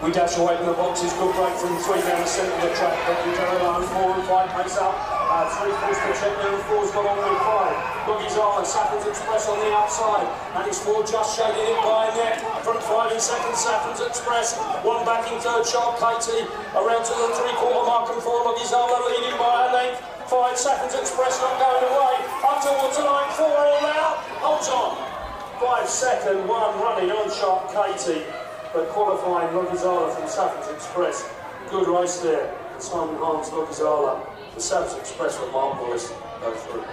We dash away from the boxes, good break from three down the centre of the track. But Gerardo, four and five pace up. Uh, three falls to check now, four's got on with five. Loggies Arla, Saffron's Express on the outside. And it's more just shaded it by a neck. From five in second, Saffron's Express. One back in third, Sharp Katie. Around to the three quarter mark and four, Arla leading by a length. Five seconds Express not going away. Up towards the line, four all out. Holds on. Five second, one running on Sharp Katie. But qualifying Loggies Arla from Saffron's Express. Good race there. Simon Hans Loggies Arla. The Saffron's Express Mark Wallace go through.